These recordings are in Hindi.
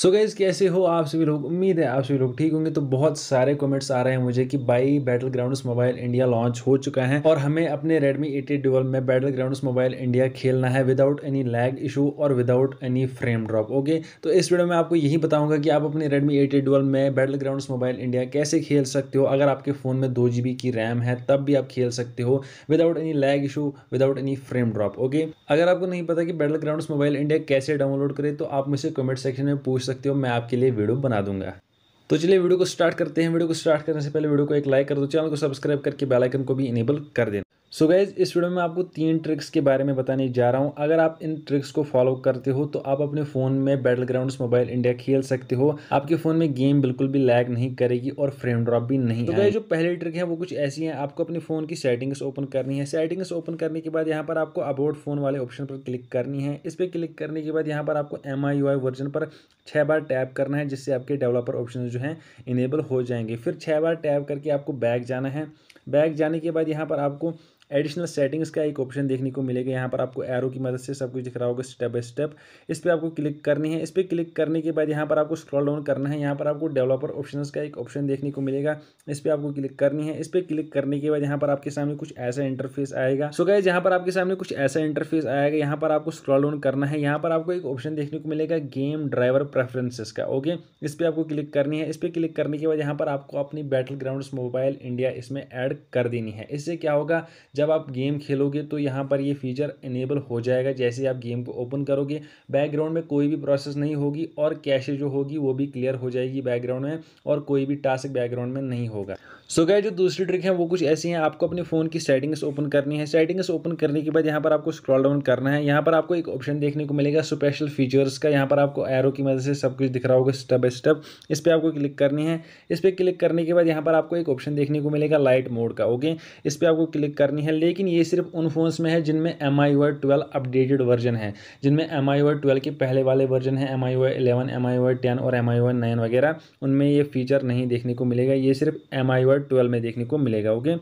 सो so गाइज़ कैसे हो आप सभी लोग? उम्मीद है आप सभी लोग ठीक होंगे। तो बहुत सारे कमेंट्स आ रहे हैं मुझे कि बाई battle grounds mobile India launch हो चुका है और हमें अपने रेडमी एट डुअल में बैटल ग्राउंड्स मोबाइल इंडिया खेलना है विदाउट एनी लैग इशू और without any frame drop okay तो इस वीडियो में आपको यही बताऊँगा कि आप अपने रेडमी एट डुअल में बैटल ग्राउंड्स मोबाइल इंडिया कैसे खेल सकते हो। अगर आपके फ़ोन में दो जी की रैम है, तब भी आप खेल सकते हो without any lag issue without any frame drop okay अगर आपको नहीं पता कि बैटल ग्राउंड्स मोबाइल इंडिया कैसे डाउनलोड करें तो आप मुझसे कमेंट सेक्शन में पूछ सकते हो, मैं आपके लिए वीडियो बना दूँगा। तो चलिए वीडियो को स्टार्ट करते हैं। वीडियो को स्टार्ट करने से पहले वीडियो को एक लाइक कर दो, चैनल को सब्सक्राइब करके बेल आइकन को भी इनेबल कर देना। सो so गैज इस वीडियो में आपको तीन ट्रिक्स के बारे में बताने जा रहा हूँ। अगर आप इन ट्रिक्स को फॉलो करते हो तो आप अपने फ़ोन में बैटल ग्राउंड्स मोबाइल इंडिया खेल सकते हो। आपके फ़ोन में गेम बिल्कुल भी लैग नहीं करेगी और फ्रेम ड्रॉप भी नहीं तो गैस जो पहली ट्रिक है वो कुछ ऐसी है। आपको अपने फ़ोन की सेटिंग्स ओपन करनी है। सेटिंग्स ओपन करने के बाद यहाँ पर आपको अबाउट फ़ोन वाले ऑप्शन पर क्लिक करनी है। इस पर क्लिक करने के बाद यहाँ पर आपको एमआईयूआई वर्जन पर छः बार टैप करना है जिससे आपके डेवलपर ऑप्शन जो हैं इनेबल हो जाएँगे। फिर छः बार टैप करके आपको बैग जाना है। बैग जाने के बाद यहाँ पर आपको एडिशनल सेटिंग्स का एक ऑप्शन देखने को मिलेगा। यहाँ पर आपको एरो की मदद से सब कुछ दिख रहा होगा स्टेप बाय स्टेप इस पर आपको क्लिक करनी है। इस पर क्लिक करने के बाद यहाँ पर आपको स्क्रॉल डाउन करना है। यहाँ पर आपको डेवलपर ऑप्शन का एक ऑप्शन देखने को मिलेगा। इस पर आपको क्लिक करनी है। इस पर क्लिक करने के बाद यहाँ पर आपके सामने कुछ ऐसा इंटरफेस आएगा। सो गए यहाँ पर आपके सामने कुछ ऐसा इंटरफेस आएगा। यहाँ पर आपको स्क्रॉल डाउन करना है। यहाँ पर आपको एक ऑप्शन देखने को मिलेगा गेम ड्राइवर प्रेफरेंसेस का। ओके इस पर आपको क्लिक करनी है। इस पर क्लिक करने के बाद यहाँ पर आपको अपनी बैटल ग्राउंड मोबाइल इंडिया इसमें ऐड कर देनी है। इससे क्या होगा? जब आप गेम खेलोगे तो यहाँ पर ये फीचर इनेबल हो जाएगा जैसे आप गेम को ओपन करोगे, बैकग्राउंड में कोई भी प्रोसेस नहीं होगी और कैशे जो होगी वो भी क्लियर हो जाएगी बैकग्राउंड में और कोई भी टास्क बैकग्राउंड में नहीं होगा। सो गए जो दूसरी ट्रिक है, वो कुछ ऐसी है, आपको अपने फ़ोन की सेटिंग्स ओपन करनी है। सेटिंग्स ओपन करने के बाद यहाँ पर आपको स्क्रॉल डाउन करना है। यहाँ पर आपको एक ऑप्शन देखने को मिलेगा स्पेशल फीचर्स का। यहाँ पर आपको एरो की मदद से सब कुछ दिख रहा होगा स्टेप बाई स्टेप इस पर आपको क्लिक करनी है। इस पर क्लिक करने के बाद यहाँ पर आपको एक ऑप्शन देखने को मिलेगा लाइट मोड का ओके इस पर आपको क्लिक करनी है, लेकिन ये सिर्फ़ उन फोन्स में है जिनमें M I Y twelve updated version है। जिनमें एम आई वाई ट्वेल्व के पहले वाले वर्जन है M I Y eleven M I Y ten और एम आई वाई नाइन वगैरह। उनमें ये फीचर नहीं देखने को मिलेगा। ये सिर्फ़ एम आई वाई ट्वेल्व में देखने को मिलेगा, ओके?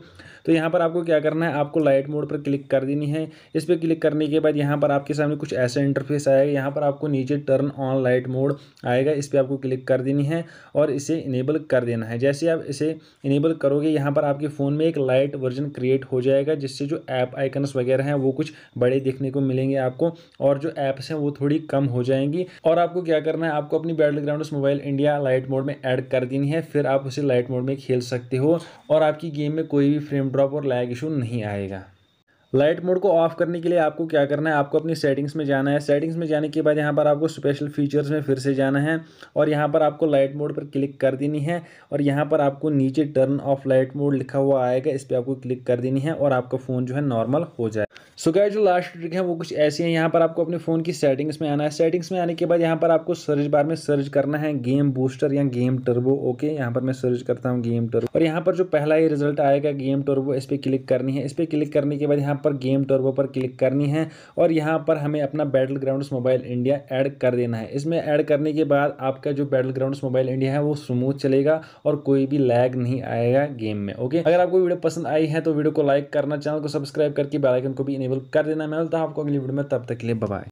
तो यहाँ पर आपको क्या करना है, आपको लाइट मोड पर क्लिक कर देनी है। इस पर क्लिक करने के बाद यहाँ पर आपके सामने कुछ ऐसा इंटरफेस आएगा, यहाँ पर आपको नीचे टर्न ऑन लाइट मोड आएगा, इस पर आपको क्लिक कर देनी है और इसे इनेबल कर देना है। जैसे आप इसे इनेबल करोगे, यहाँ पर आपके फ़ोन में एक लाइट वर्जन क्रिएट हो जाएगा, जिससे जो ऐप आइकन्स वगैरह हैं, वो कुछ बड़े देखने को मिलेंगे आपको और जो ऐप्स हैं, वो थोड़ी कम हो जाएँगी। और आपको क्या करना है, आपको अपनी battle ground mobile India lite mode में ऐड कर देनी है, फिर आप उसे लाइट मोड में खेल सकते हो। और आपकी गेम में कोई भी फ्रेम ड्रॉप और लैग इशू नहीं आएगा। लाइट मोड को ऑफ़ करने के लिए आपको क्या करना है? आपको अपनी सेटिंग्स में जाना है। सेटिंग्स में जाने के बाद यहाँ पर आपको स्पेशल फीचर्स में फिर से जाना है और यहाँ पर आपको लाइट मोड पर क्लिक कर देनी है और यहाँ पर आपको नीचे टर्न ऑफ़ लाइट मोड लिखा हुआ आएगा। इस पर आपको क्लिक कर देनी है और आपका फ़ोन जो है नॉर्मल हो जाए। सो गए जो लास्ट ट्रिक है वो कुछ ऐसी है। यहाँ पर आपको अपने फ़ोन की सेटिंग्स में आना है। सेटिंग्स में आने के बाद यहाँ पर आपको सर्च बार में सर्च करना है गेम बूस्टर या गेम टर्बो ओके यहाँ पर मैं सर्च करता हूँ गेम टर्बो और यहाँ पर जो पहला ही रिज़ल्ट आएगा गेम टर्बो इस पर क्लिक करनी है। इस पर क्लिक करने के बाद यहाँ पर गेम टर्बो पर क्लिक करनी है और यहाँ पर हमें अपना battle ground mobile India add कर देना है। इसमें ऐड करने के बाद आपका जो बैटल ग्राउंड मोबाइल इंडिया है वो स्मूथ चलेगा और कोई भी लैग नहीं आएगा गेम में ओके अगर आपको वीडियो पसंद आई है तो वीडियो को लाइक करना चैनल को सब्सक्राइब करके बेलाइकन को भी इनेबल कर देना। मैं मिलता हूँ आपको अगली वीडियो में, तब तक के लिए बाय